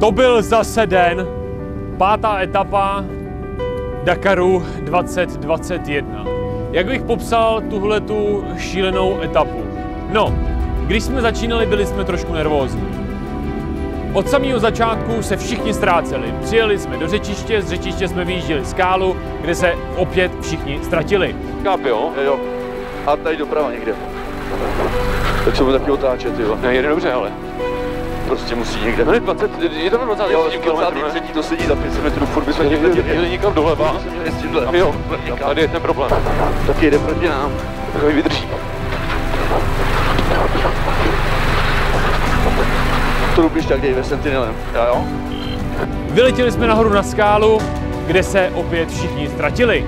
To byl zase den, pátá etapa Dakaru 2021. Jak bych popsal tuhle tu šílenou etapu? No, když jsme začínali, byli jsme trošku nervózní. Od samého začátku se všichni ztráceli. Přijeli jsme do řečiště, z řečiště jsme vyjížděli skálu, kde se opět všichni ztratili. Káp, jo? Jo. A tady doprava někde. Tak se bude taky otáčet, jo. Ne, jede dobře, ale. Prostě musí někde. No je 20, je to na 20 Jo, km, ne? 23. to sedí za 500 metrů, furt bychom někde jede někam doleva. Jo, tady je ten problém. Taky jede proti nám. Takový vydrží. To rubiš tak dej ve Sentinelem. Já jo? Vyletěli jsme nahoru na skálu, kde se opět všichni ztratili.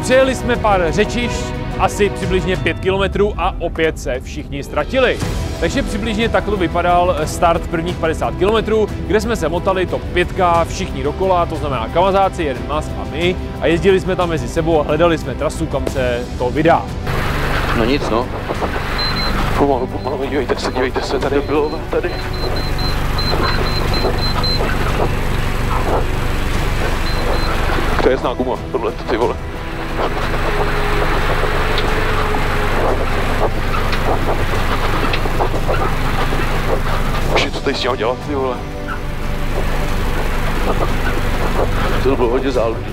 Přejeli jsme pár řečišť, asi přibližně 5 kilometrů a opět se všichni ztratili. Takže přibližně takto vypadal start prvních 50 kilometrů, kde jsme se motali to pětka všichni dokola, to znamená kamazáci, jeden nás a my, a jezdili jsme tam mezi sebou a hledali jsme trasu, kam se to vydá. No nic, no. Pomalu, pomalu, dívejte se, dívejte se tady. Bylo tady. To je zná guma, tohle, ty vole. S tím dělat, ty vole. To bylo hodně záludný.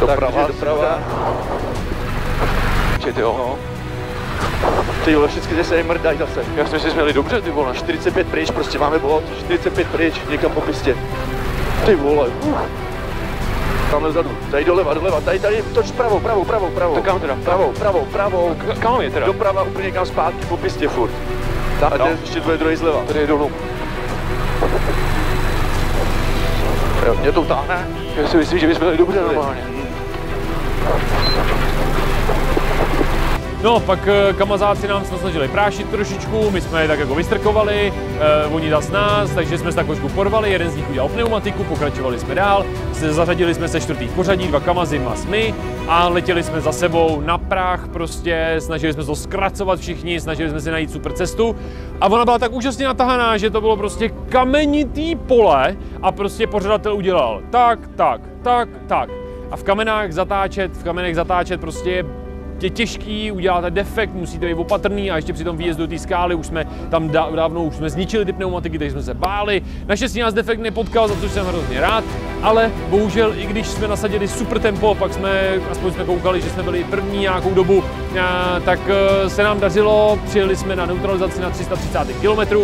Doprava, doprava. Čejte, jo. No. Ty vole, všichni se mrdají zase. Já jsme si měli dobře, ty vole. 45 pryč, prostě máme bod. 45 pryč, někam po pistě. Ty vole. Uh. Tamhle vzadu, tady doleva, doleva, tady, tady, toč pravou, pravou, pravou, pravou. Tak kam teda? Pravou, pravou, pravou. K- Kam je teda? Doprava úplně někam zpátky po pistě furt. No. no. ještě dvoje druhý zleva. Tady je dolů. Jo, mě to utáhne. Já si myslím, že bychom byli dobře normálně. No, pak eh, kamazáci nám se snažili prášit trošičku, my jsme je tak jako vystrkovali, eh, oni zas nás, takže jsme se tak trošku porvali, jeden z nich udělal pneumatiku, pokračovali jsme dál, se- zařadili jsme se čtvrtý v pořadí, dva kamazy, mas my a letěli jsme za sebou na práh prostě, snažili jsme se to zkracovat všichni, snažili jsme si najít super cestu a ona byla tak úžasně natahaná, že to bylo prostě kamenitý pole a prostě pořadatel udělal tak, tak, tak, tak. A v kamenách zatáčet, v kamenech zatáčet prostě je je těžký, uděláte defekt, musíte být opatrný a ještě při tom výjezdu do té skály už jsme tam dá- dávno už jsme zničili ty pneumatiky, takže jsme se báli. Naštěstí nás defekt nepotkal, za což jsem hrozně rád, ale bohužel i když jsme nasadili super tempo, pak jsme, aspoň jsme koukali, že jsme byli první nějakou dobu, tak eh, se nám dařilo, přijeli jsme na neutralizaci na 330 km,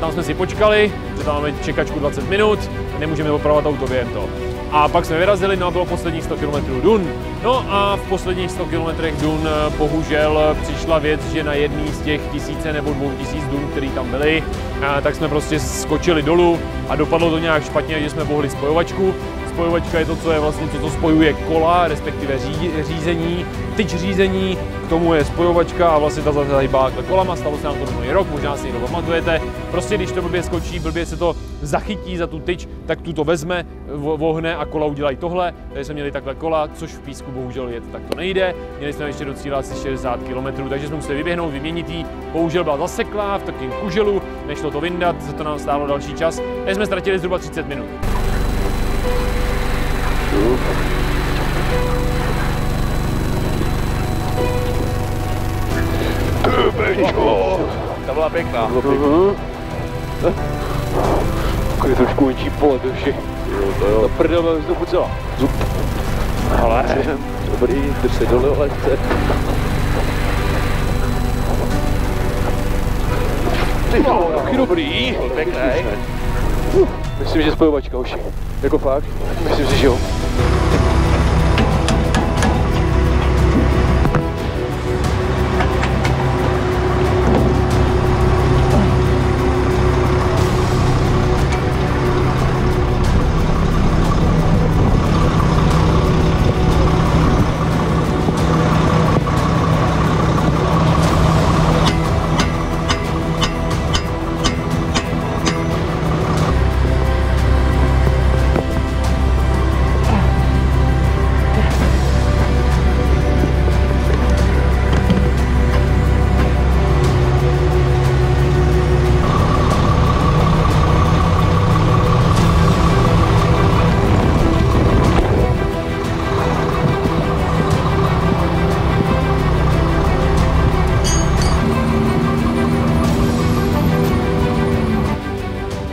tam jsme si počkali, že tam máme čekačku 20 minut, nemůžeme opravovat auto během toho. A pak jsme vyrazili, no a bylo posledních 100 km Dun. No a v posledních 100 km Dun eh, bohužel eh, přišla věc, že na jedný z těch tisíce nebo dvou tisíc Dun, který tam byly, eh, tak jsme prostě skočili dolů a dopadlo to nějak špatně, že jsme bohli spojovačku. Spojovačka je to, co je vlastně to, co spojuje kola, respektive ří, řízení, tyč řízení, k tomu je spojovačka a vlastně ta takhle kolama, stalo se nám to minulý rok, možná si někdo pamatujete. Prostě když to blbě skočí, blbě se to zachytí za tu tyč, tak tu to vezme, vo- vohne a kola udělají tohle. Takže jsme měli takhle kola, což v písku bohužel jet tak to nejde. Měli jsme ještě do cíle asi 60 km, takže jsme museli vyběhnout, vyměnit jí. Bohužel byla zaseklá v takovém kuželu, nešlo to vyndat, to nám stálo další čas. Takže jsme ztratili zhruba 30 minut. Ta byla pěkná. Takový trošku menší pole, to vši. Ta prdel byla vzduchu celá. Ale dobrý, drž se dole lehce. Ty vole, Taky dobrý. pěkný. Myslím, že spojovačka už. Jako fakt? Myslím si, že jo.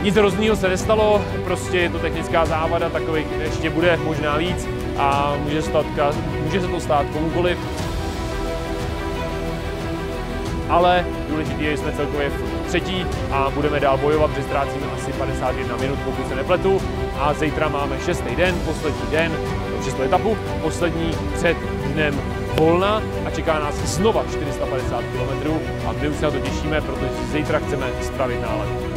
Nic hrozného se nestalo, prostě je to technická závada, takových ještě bude možná víc a může stát, může se to stát komukoliv. Ale důležité je, že jsme celkově v třetí a budeme dál bojovat, protože ztrácíme asi 51 minut, pokud se nepletu. A zítra máme šestý den, poslední den, šestou etapu, poslední před dnem volna a čeká nás znova 450 km a my už se na to těšíme, protože zítra chceme spravit náladu.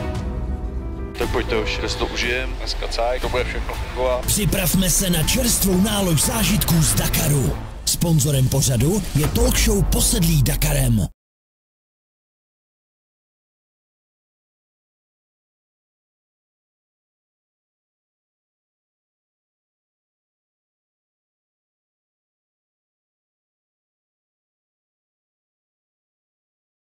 Tak pojďte už, si to užijem, dneska cajk, to bude všechno fungovat. Připravme se na čerstvou nálož zážitků z Dakaru. Sponzorem pořadu je talk show Posedlý Dakarem.